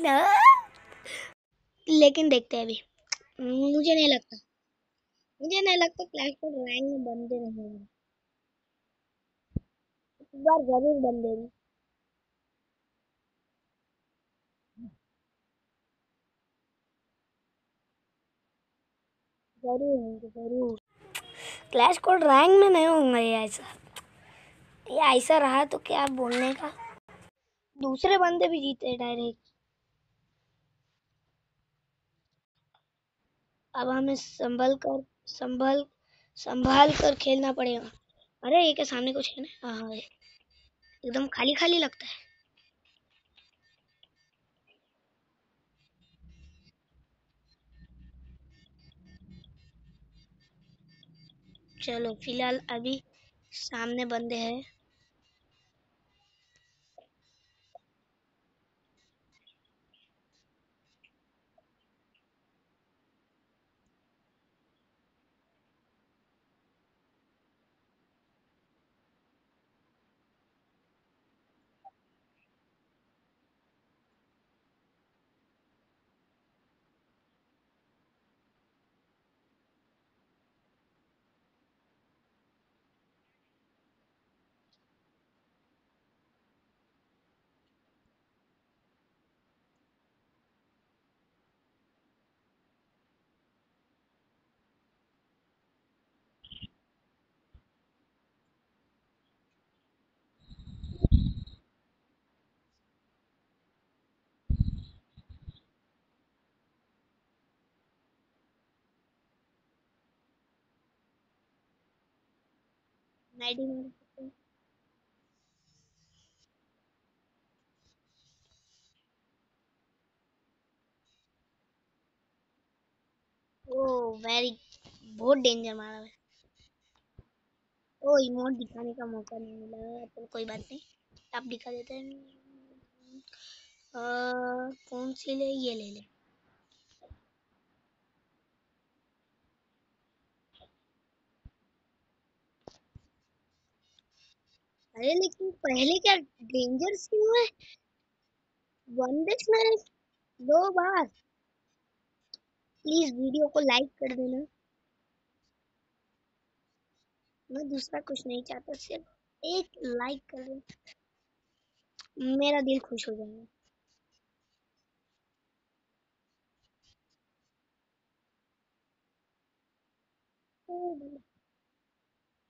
ना। लेकिन देखते हैं अभी। मुझे नहीं लगता। मुझे नहीं लगता क्लैश को रैंक में बंदे रहेंगे इस बार ज़रूर बंदे हैं ज़रूर होंगे ज़रूर। क्लैश कोड रैंक में नहीं होंगे ये ऐसा। ये ऐसा रहा तो क्या बोलने का? दूसरे बंदे भी जीते डायरेक्ट। अब हमें संभल कर, संभल, संभाल कर खेलना पड़ेगा। अरे, ये क्या सामने कुछ है ना? हाँ हाँ एकदम खाली खाली लगता है। चलो, फ़िलहाल अभी सामने बंदे हैं। ओ वेरी बहुत डेंजर मारा है। ओ इमोट दिखाने का मौका नहीं मिला तो कोई बात नहीं। आप दिखा देते हैं। अ, कौन सी ले ये ले ले। अरे लेकिन पहले क्या डेंजर हुआ है वन में दो बार? प्लीज़ वीडियो को लाइक कर देना। मैं दूसरा कुछ नहीं चाहता, सिर्फ़ एक लाइक कर देना मेरा दिल खुश हो जाएगा।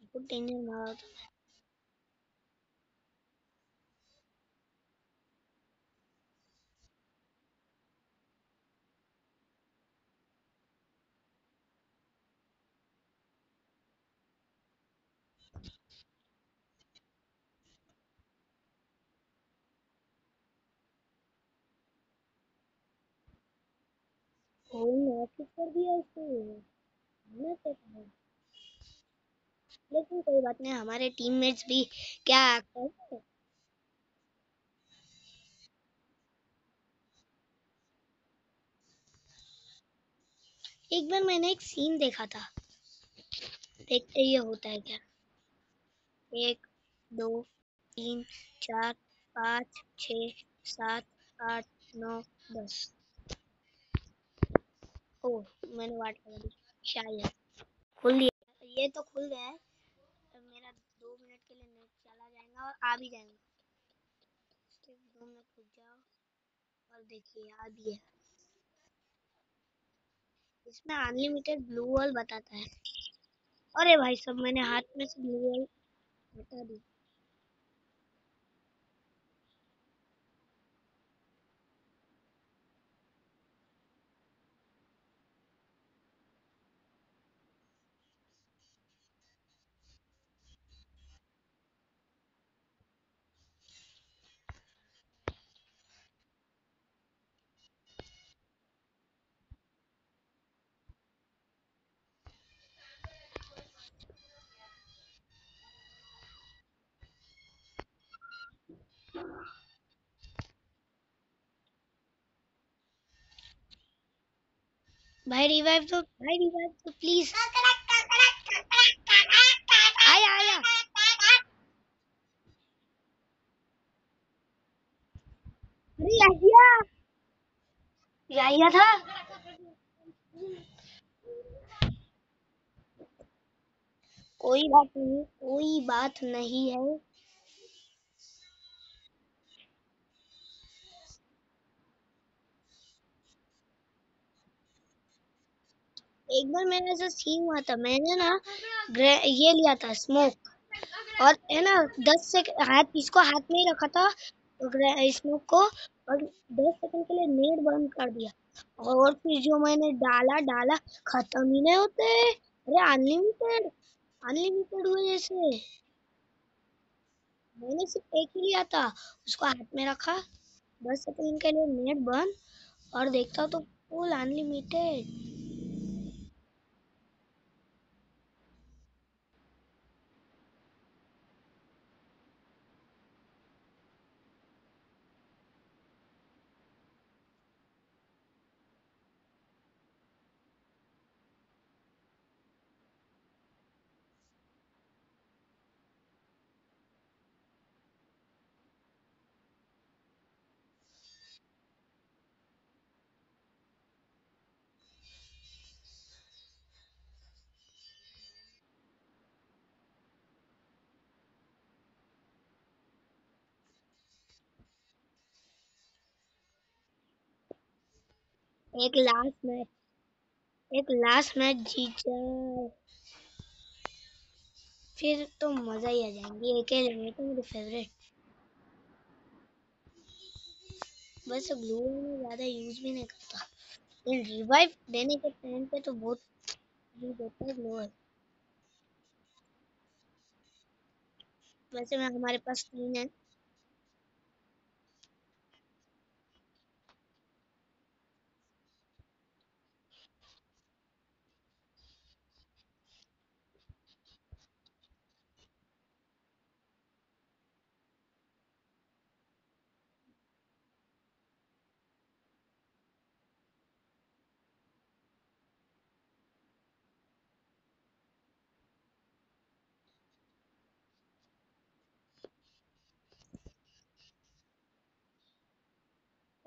बहुत डेंजर मारा था। फ़ोन ऑफ़िस कर दिया मैं क्या लेकिन कोई बात नहीं, हमारे टीममेट्स भी क्या करते एक बार मैंने एक सीन देखा था। देखते ये होता है क्या? एक, दो, तीन, चार, पाँच छ सात, आठ, नौ, दस। ओ मैंने वाट लगा दी शायद खुल दिया। ये तो खुल गया है। मेरा दो मिनट के लिए नेट चला जाएगा और आ भी जाएगा। दो मिनट रुक जाओ और देखिए, आ भी है। इसमें अनलिमिटेड ब्लू वॉल बताता है। अरे भाई सब मैंने हाथ में से ब्लू वॉल हटा दी। भाई रिवाइव तो भाई रिवाइव तो प्लीज़ आया आया। अरे आया आया था? कोई बात नहीं कोई बात नहीं है। एक बार मेरा ऐसा सीन हुआ था, मैंने ना ये लिया था स्मोक और है ना, दस से हाथ इसको हाथ में ही रखा था स्मोक को, और दस सेकंड के लिए नेट बंद कर दिया। और फिर जो मैंने डाला डाला, खत्म ही नहीं होते। अरे अनलिमिटेड अनलिमिटेड हुए जैसे मैंने सिर्फ़ एक ही लिया था, उसको हाथ में रखा। दस सेकंड के लिए नेट बंद, और देखता तो फुल अनलिमिटेड एक लास्ट मैच एक लास्ट मैच जीत जाए फिर तो मज़ा ही आ जाएँगे अकेले में तो मेरे फेवरेट वैसे ग्लू में ज़्यादा यूज़ भी नहीं करता। लेकिन रिवाइव देने के टाइम पे तो बहुत यूज़ होता है ग्लू वैसे में, हमारे पास तीन है।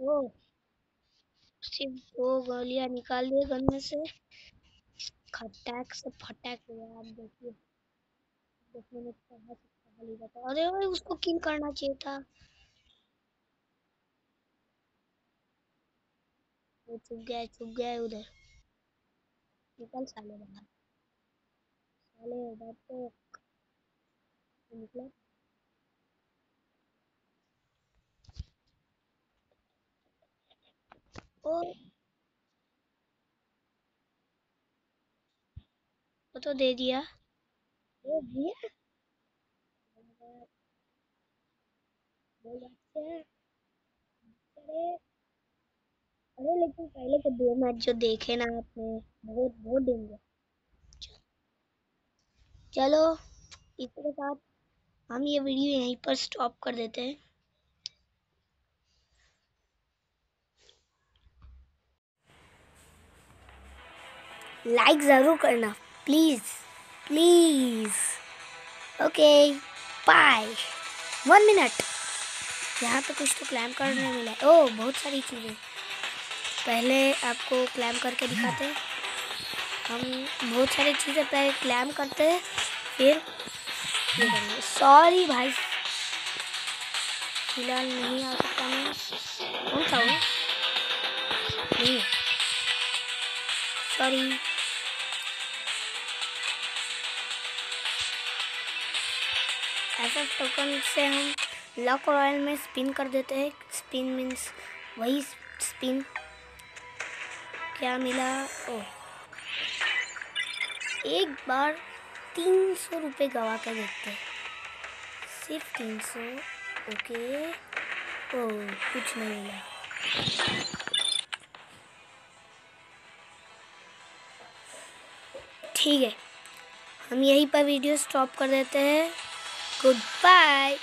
ओ सिर्फ़ दो गोलियाँ निकाल दिए गन में से। खटाक से फटाक यार देखिए। देखने में कहा से खाली जाता अरे भाई उसको किल करना चाहिए था। वो चुप गया चुप गया उधर। निकल साले बाहर। साले उधर तो निकला। वो तो दे दिया। दे दिया? अरे लेकिन पहले के दो मैच जो देखे ना आपने बहुत बहुत डेंजर चलो। इसके साथ हम ये वीडियो यहीं पर स्टॉप कर देते हैं। लाइक ज़रूर करना। Please please okay bye one minute यहाँ पे कुछ तो क्लैम करने मिला है। ओ बहुत सारी चीज़ें। पहले आपको क्लैम करके दिखाते हैं। हम बहुत सारी चीज़ें पहले क्लैम करते हैं। फिर सॉरी भाई। फ़िलहाल नहीं आ सकता मैं। कौन सा हूँ? सॉरी ऐसा टोकन से हम लॉक रॉयल में स्पिन कर देते हैं। स्पिन मीन्स वही स्पिन क्या मिला? ओ एक बार तीन सौ रुपये गवा कर देखते हैं। सिर्फ़ तीन सौ। ओके। ओ कुछ नहीं मिला। ठीक है। हम यहीं पर वीडियो स्टॉप कर देते हैं। Good bye